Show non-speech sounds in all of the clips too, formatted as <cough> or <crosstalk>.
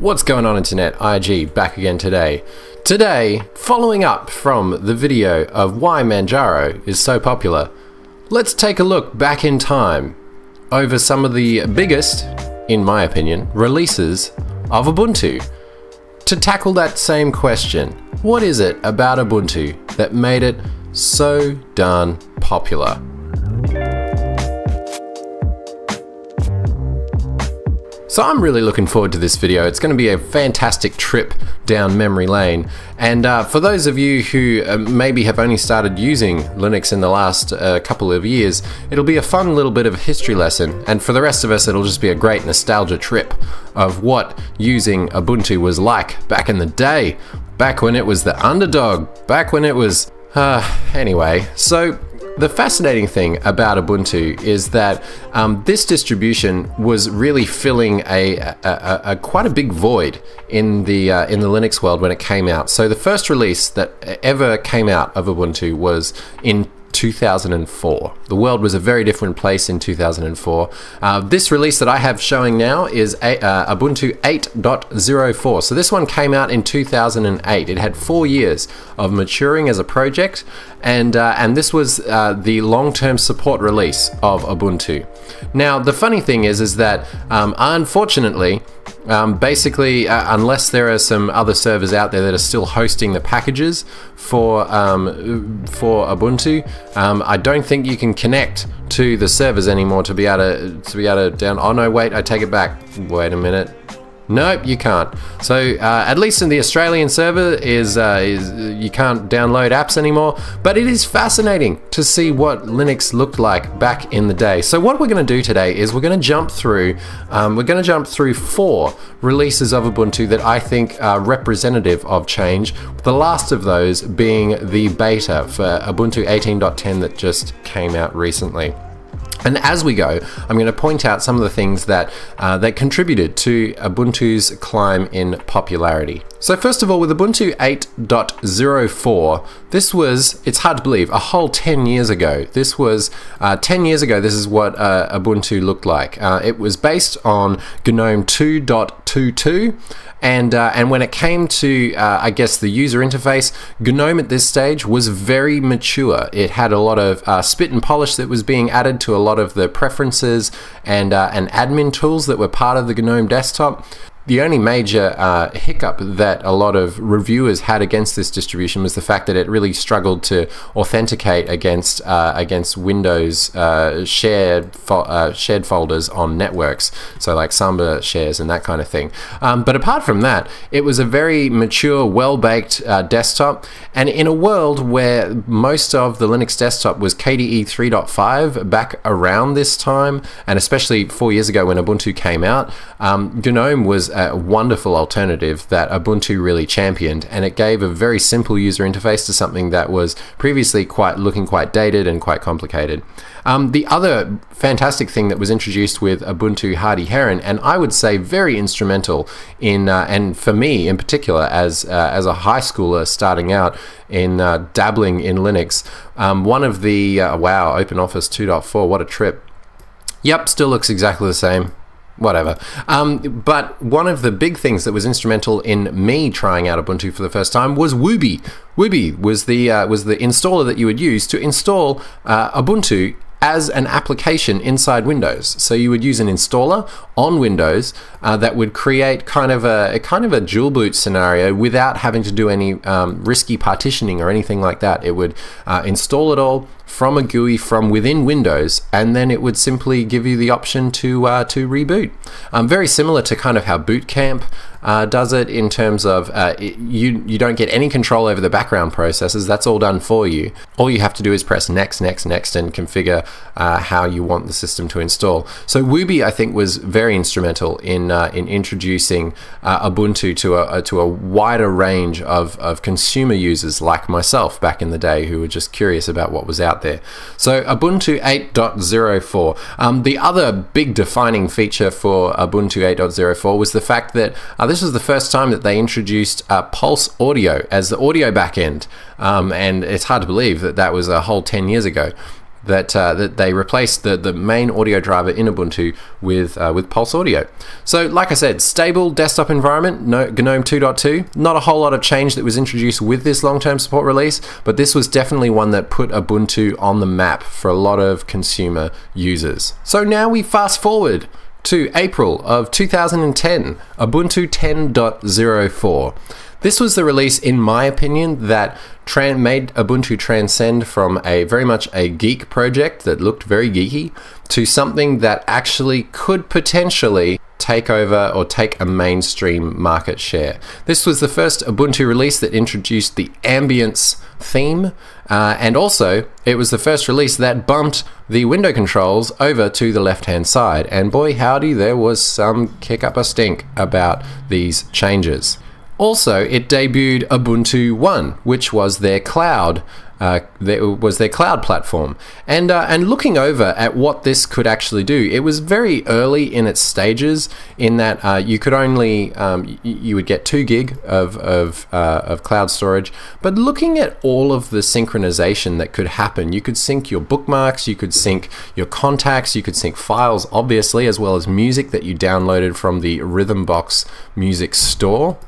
What's going on internet? IG back again today. Today, following up from the video of why Manjaro is so popular, let's take a look back in time over some of the biggest, in my opinion, releases of Ubuntu. To tackle that same question, what is it about Ubuntu that made it so darn popular? So I'm really looking forward to this video. It's going to be a fantastic trip down memory lane. And uh, for those of you who uh, maybe have only started using Linux in the last uh, couple of years, it'll be a fun little bit of a history lesson. And for the rest of us, it'll just be a great nostalgia trip of what using Ubuntu was like back in the day. Back when it was the underdog. Back when it was... Uh, anyway, so the fascinating thing about Ubuntu is that um, this distribution was really filling a, a, a, a, quite a big void in the uh, in the Linux world when it came out. So the first release that ever came out of Ubuntu was in 2004. The world was a very different place in 2004. Uh, this release that I have showing now is a, uh, Ubuntu 8.04. So this one came out in 2008. It had four years of maturing as a project, and uh, and this was uh, the long-term support release of Ubuntu. Now the funny thing is, is that um, unfortunately. Um, basically, uh, unless there are some other servers out there that are still hosting the packages for um, for Ubuntu, um, I don't think you can connect to the servers anymore to be able to to be able to down. Oh no, wait, I take it back. Wait a minute. Nope, you can't. So uh, at least in the Australian server is, uh, is you can't download apps anymore. But it is fascinating to see what Linux looked like back in the day. So what we're going to do today is we're going to jump through. Um, we're going to jump through four releases of Ubuntu that I think are representative of change. The last of those being the beta for Ubuntu 18.10 that just came out recently. And as we go, I'm going to point out some of the things that uh, that contributed to Ubuntu's climb in popularity. So first of all, with Ubuntu 8.04, this was, it's hard to believe, a whole 10 years ago. This was, uh, 10 years ago, this is what uh, Ubuntu looked like. Uh, it was based on GNOME 2.22, and uh, and when it came to uh, I guess the user interface, GNOME at this stage was very mature. It had a lot of uh, spit and polish that was being added to a lot of the preferences and and admin tools that were part of the GNOME desktop. The only major uh, hiccup that a lot of reviewers had against this distribution was the fact that it really struggled to authenticate against uh, against Windows uh, shared fo uh, shared folders on networks, so like Samba shares and that kind of thing. Um, but apart from that, it was a very mature, well-baked uh, desktop, and in a world where most of the Linux desktop was KDE 3.5 back around this time, and especially four years ago when Ubuntu came out, um, GNOME was a wonderful alternative that Ubuntu really championed, and it gave a very simple user interface to something that was previously quite looking quite dated and quite complicated. Um, the other fantastic thing that was introduced with Ubuntu Hardy Heron, and I would say very instrumental in, uh, and for me in particular, as uh, as a high schooler starting out in uh, dabbling in Linux, um, one of the uh, wow OpenOffice 2.4, what a trip. Yep, still looks exactly the same whatever. Um, but one of the big things that was instrumental in me trying out Ubuntu for the first time was Wubi. Wubi was the uh, was the installer that you would use to install uh, Ubuntu as an application inside Windows. So you would use an installer on Windows uh, that would create kind of a, a, kind of a dual boot scenario without having to do any um, risky partitioning or anything like that. It would uh, install it all from a GUI from within Windows, and then it would simply give you the option to uh, to reboot. Um, very similar to kind of how Boot Camp uh, does it in terms of uh, it, you you don't get any control over the background processes. That's all done for you. All you have to do is press next, next, next, and configure uh, how you want the system to install. So Wubi, I think, was very instrumental in uh, in introducing uh, Ubuntu to a, to a wider range of, of consumer users like myself back in the day who were just curious about what was out there. So Ubuntu 8.04. Um, the other big defining feature for Ubuntu 8.04 was the fact that uh, this was the first time that they introduced uh, Pulse Audio as the audio backend, um, and it's hard to believe that that was a whole 10 years ago. That uh, that they replaced the the main audio driver in Ubuntu with uh, with Pulse Audio. So, like I said, stable desktop environment, no, GNOME 2.2. Not a whole lot of change that was introduced with this long-term support release, but this was definitely one that put Ubuntu on the map for a lot of consumer users. So now we fast forward to April of 2010, Ubuntu 10.04. This was the release, in my opinion, that made Ubuntu transcend from a very much a geek project that looked very geeky to something that actually could potentially take over or take a mainstream market share. This was the first Ubuntu release that introduced the Ambiance theme, uh, and also it was the first release that bumped the window controls over to the left hand side. And boy, howdy, there was some kick up a stink about these changes. Also, it debuted Ubuntu One, which was their cloud. Uh, was their cloud platform, and uh, and looking over at what this could actually do, it was very early in its stages. In that uh, you could only um, you would get two gig of of uh, of cloud storage, but looking at all of the synchronization that could happen, you could sync your bookmarks, you could sync your contacts, you could sync files, obviously, as well as music that you downloaded from the Rhythmbox music store.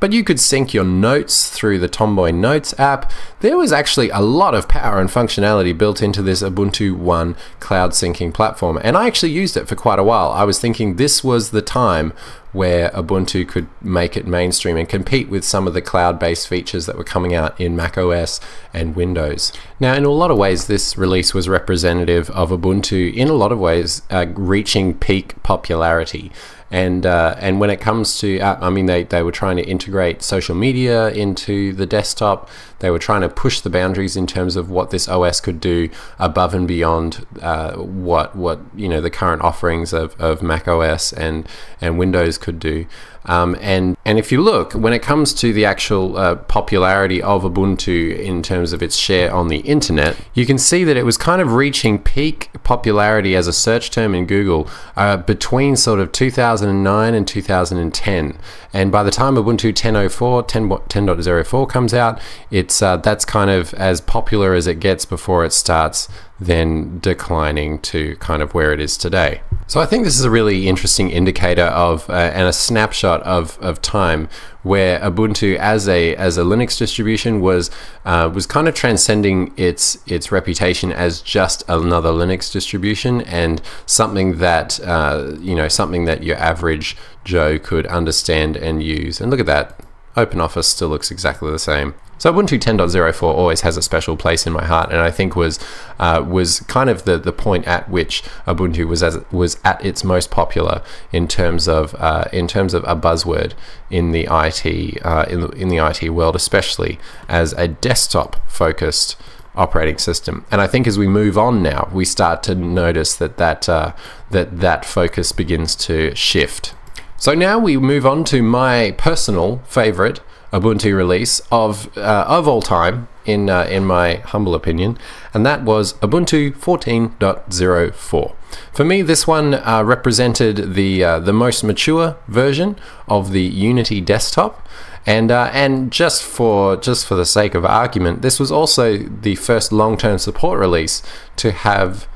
But you could sync your notes through the Tomboy Notes app. There was actually a lot of power and functionality built into this Ubuntu One cloud syncing platform, and I actually used it for quite a while. I was thinking this was the time where Ubuntu could make it mainstream and compete with some of the cloud based features that were coming out in Mac OS and Windows. Now, in a lot of ways, this release was representative of Ubuntu in a lot of ways uh, reaching peak popularity and uh, and when it comes to uh, I mean they, they were trying to integrate social media into the desktop they were trying to push the boundaries in terms of what this OS could do above and beyond uh, what what you know the current offerings of, of Mac OS and and Windows could do um, and and if you look, when it comes to the actual uh, popularity of Ubuntu in terms of its share on the internet, you can see that it was kind of reaching peak popularity as a search term in Google uh, between sort of 2009 and 2010. And by the time Ubuntu 10.04, 10, 10.04 comes out, it's uh, that's kind of as popular as it gets before it starts then declining to kind of where it is today. So I think this is a really interesting indicator of uh, and a snapshot of, of time where Ubuntu as a as a Linux distribution was uh, was kind of transcending its its reputation as just another Linux distribution and something that uh, you know something that your average Joe could understand and use. And look at that, OpenOffice still looks exactly the same. So Ubuntu 10.04 always has a special place in my heart, and I think was uh, was kind of the, the point at which Ubuntu was as was at its most popular in terms of uh, in terms of a buzzword in the IT uh, in the, in the IT world, especially as a desktop focused operating system. And I think as we move on now, we start to notice that that uh, that that focus begins to shift. So now we move on to my personal favorite Ubuntu release of uh, of all time, in uh, in my humble opinion, and that was Ubuntu 14.04. For me, this one uh, represented the uh, the most mature version of the Unity desktop. And, uh, and just for just for the sake of argument, this was also the first long-term support release to have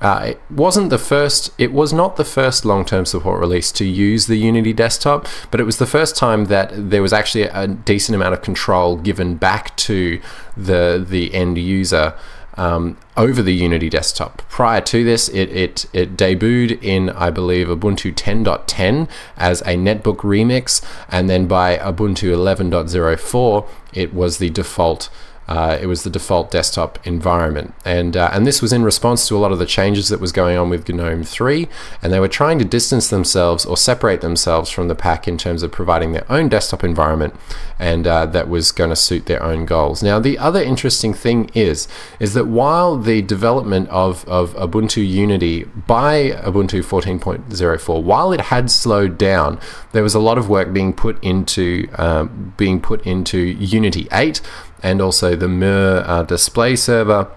uh, it wasn't the first, it was not the first long term support release to use the Unity desktop, but it was the first time that there was actually a decent amount of control given back to the, the end user. Um, over the Unity desktop. Prior to this, it, it, it debuted in, I believe, Ubuntu 10.10 as a netbook remix, and then by Ubuntu 11.04, it was the default uh, it was the default desktop environment. And, uh, and this was in response to a lot of the changes that was going on with GNOME 3, and they were trying to distance themselves or separate themselves from the pack in terms of providing their own desktop environment, and uh, that was going to suit their own goals. Now, the other interesting thing is, is that while the development of, of Ubuntu Unity by Ubuntu 14.04, while it had slowed down, there was a lot of work being put into um, being put into Unity 8 and also the Mir uh, display server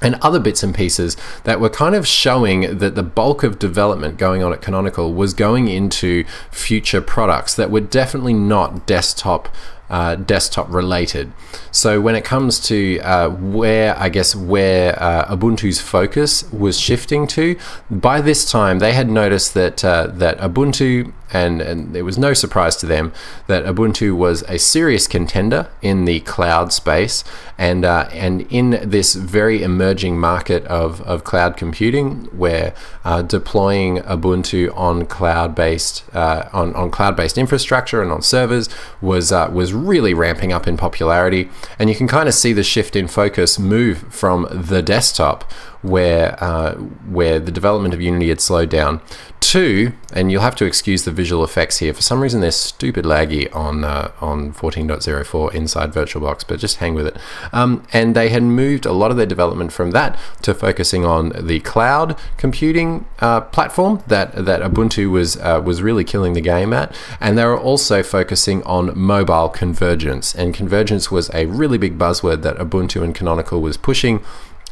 and other bits and pieces that were kind of showing that the bulk of development going on at Canonical was going into future products that were definitely not desktop uh, desktop related. So when it comes to uh, where I guess where uh, Ubuntu's focus was shifting to, by this time they had noticed that uh, that Ubuntu and, and it was no surprise to them that Ubuntu was a serious contender in the cloud space and uh, and in this very emerging market of, of cloud computing where uh, deploying Ubuntu on cloud-based uh, on, on cloud-based infrastructure and on servers was uh, was really ramping up in popularity. And you can kind of see the shift in focus move from the desktop where uh, where the development of Unity had slowed down. Two, and you'll have to excuse the visual effects here. For some reason, they're stupid laggy on uh, on 14.04 inside VirtualBox, but just hang with it. Um, and they had moved a lot of their development from that to focusing on the cloud computing uh, platform that that Ubuntu was uh, was really killing the game at, and they were also focusing on mobile convergence. And convergence was a really big buzzword that Ubuntu and Canonical was pushing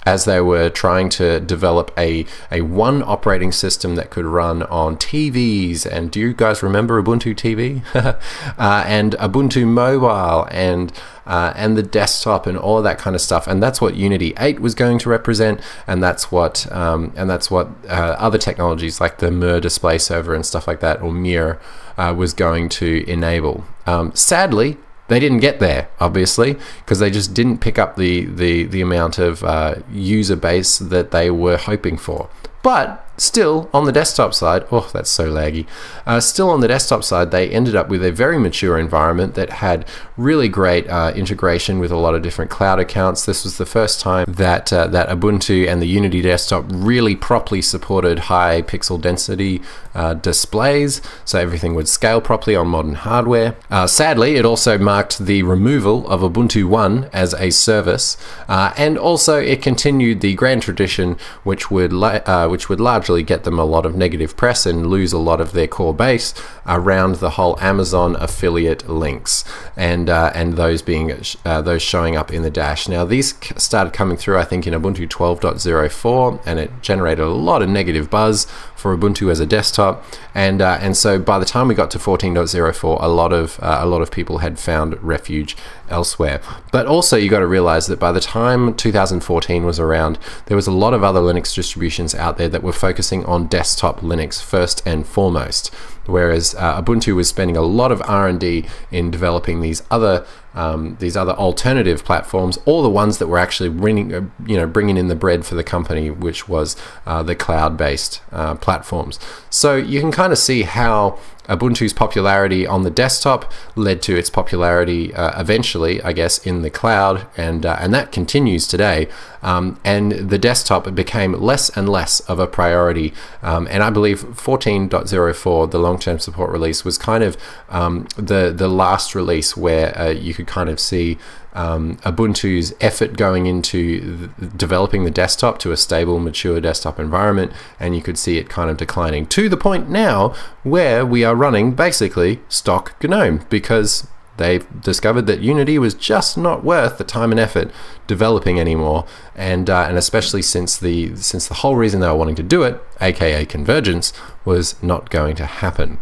as they were trying to develop a, a one operating system that could run on TVs. And do you guys remember Ubuntu TV? <laughs> uh, and Ubuntu Mobile and uh, and the desktop and all of that kind of stuff. And that's what Unity 8 was going to represent, and that's what um, and that's what uh, other technologies like the Mir display server and stuff like that, or Mir, uh, was going to enable. Um, sadly, they didn't get there, obviously, because they just didn't pick up the the the amount of uh, user base that they were hoping for. But still, on the desktop side, oh, that's so laggy. Uh, still on the desktop side, they ended up with a very mature environment that had really great uh, integration with a lot of different cloud accounts. This was the first time that uh, that Ubuntu and the Unity desktop really properly supported high pixel density uh, displays, so everything would scale properly on modern hardware. Uh, sadly, it also marked the removal of Ubuntu One as a service, uh, and also it continued the grand tradition, which would which would largely get them a lot of negative press and lose a lot of their core base around the whole Amazon affiliate links and uh, and those being uh, those showing up in the dash. Now these started coming through I think in Ubuntu 12.04 and it generated a lot of negative buzz for Ubuntu as a desktop and uh, and so by the time we got to 14.04 a lot of uh, a lot of people had found refuge elsewhere. But also you got to realize that by the time 2014 was around, there was a lot of other Linux distributions out there that were focusing on desktop Linux first and foremost. Whereas uh, Ubuntu was spending a lot of R&D in developing these other um, these other alternative platforms, or the ones that were actually bringing, uh, you know, bringing in the bread for the company, which was uh, the cloud-based uh, platforms. So you can kind of see how Ubuntu's popularity on the desktop led to its popularity uh, eventually, I guess, in the cloud, and uh, and that continues today. Um, and the desktop became less and less of a priority. Um, and I believe 14.04, the long-term support release, was kind of um, the the last release where uh, you could kind of see um, Ubuntu's effort going into developing the desktop to a stable, mature desktop environment, and you could see it kind of declining to the point now where we are running basically stock GNOME because they've discovered that Unity was just not worth the time and effort developing anymore, and uh, and especially since the since the whole reason they were wanting to do it, aka convergence, was not going to happen.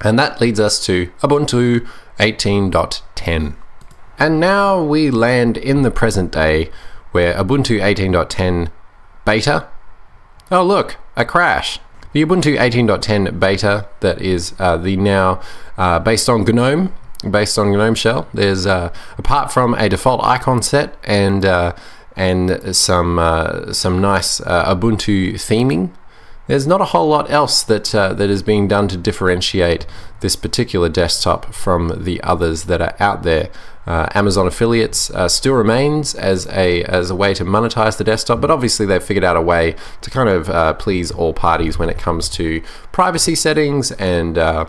And that leads us to Ubuntu 18.10. And now we land in the present day where Ubuntu 18.10 beta. Oh, look, a crash. The Ubuntu 18.10 beta that is uh, the now uh, based on GNOME, based on GNOME Shell. There's uh, apart from a default icon set and uh, and some uh, some nice uh, Ubuntu theming there's not a whole lot else that that is being done to differentiate this particular desktop from the others that are out there. Uh, Amazon affiliates uh, still remains as a as a way to monetize the desktop, but obviously they've figured out a way to kind of uh, please all parties when it comes to privacy settings and uh,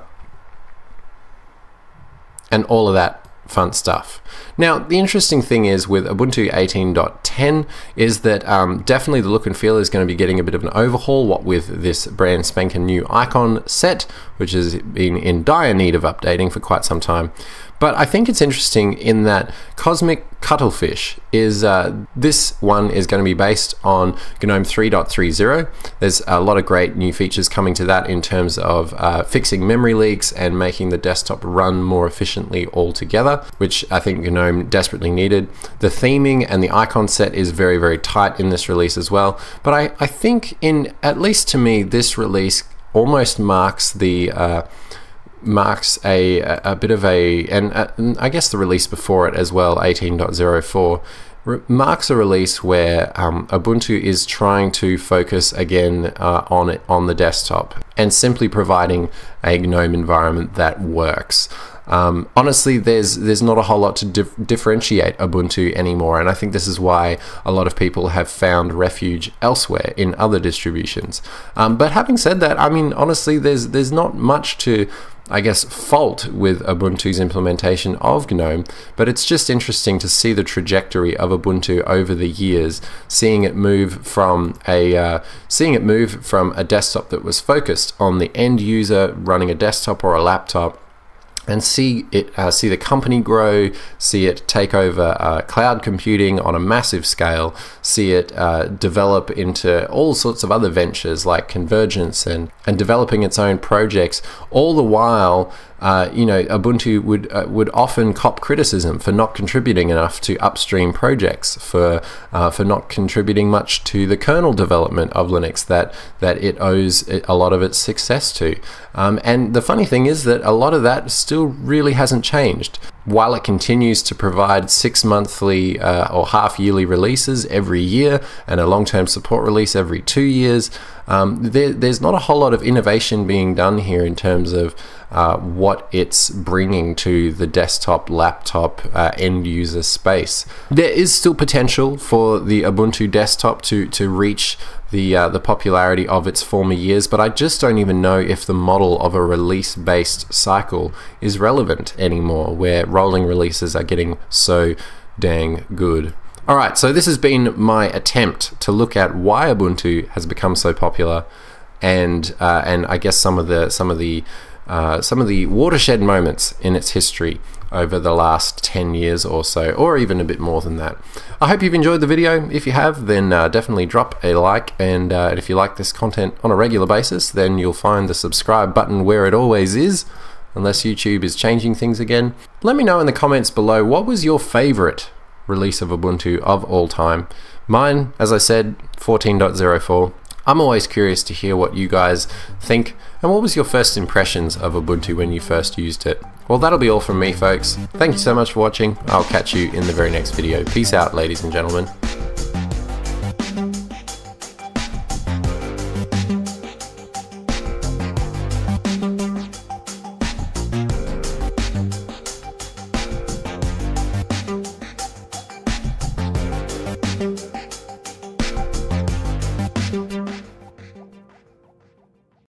and all of that fun stuff. Now, the interesting thing is with Ubuntu 18.10 is that um, definitely the look and feel is going to be getting a bit of an overhaul, what with this brand spanking new icon set, which has been in dire need of updating for quite some time. But I think it's interesting in that Cosmic Cuttlefish is uh, this one is going to be based on GNOME 3.30. There's a lot of great new features coming to that in terms of uh, fixing memory leaks and making the desktop run more efficiently altogether, which I think GNOME desperately needed. The theming and the icon set is very, very tight in this release as well. But I, I think in, at least to me, this release almost marks the uh, marks a, a bit of a, and uh, I guess the release before it as well, 18.04, marks a release where um, Ubuntu is trying to focus again uh, on it on the desktop and simply providing a GNOME environment that works. Um, honestly, there's there's not a whole lot to dif differentiate Ubuntu anymore, and I think this is why a lot of people have found refuge elsewhere in other distributions. Um, but having said that, I mean, honestly, there's there's not much to I guess, fault with Ubuntu's implementation of GNOME, but it's just interesting to see the trajectory of Ubuntu over the years, seeing it move from a uh, seeing it move from a desktop that was focused on the end user running a desktop or a laptop and see it uh, see the company grow, see it take over uh, cloud computing on a massive scale, see it uh, develop into all sorts of other ventures like convergence and and developing its own projects, all the while uh, you know, Ubuntu would uh, would often cop criticism for not contributing enough to upstream projects, for uh, for not contributing much to the kernel development of Linux that that it owes a lot of its success to. Um, and the funny thing is that a lot of that still really hasn't changed. While it continues to provide six monthly uh, or half yearly releases every year and a long term support release every two years, um, there, there's not a whole lot of innovation being done here in terms of uh, what it's bringing to the desktop, laptop, uh, end user space. There is still potential for the Ubuntu desktop to, to reach the uh, the popularity of its former years, but I just don't even know if the model of a release based cycle is relevant anymore, where rolling releases are getting so dang good. Alright, so this has been my attempt to look at why Ubuntu has become so popular and uh, and I guess some of the some of the uh, some of the watershed moments in its history over the last 10 years or so, or even a bit more than that. I hope you've enjoyed the video. If you have, then uh, definitely drop a like, and uh, if you like this content on a regular basis, then you'll find the subscribe button where it always is, unless YouTube is changing things again. Let me know in the comments below what was your favorite release of Ubuntu of all time. Mine, as I said, 14.04. I'm always curious to hear what you guys think and what was your first impressions of Ubuntu when you first used it. Well that'll be all from me folks. Thank you so much for watching. I'll catch you in the very next video. Peace out ladies and gentlemen.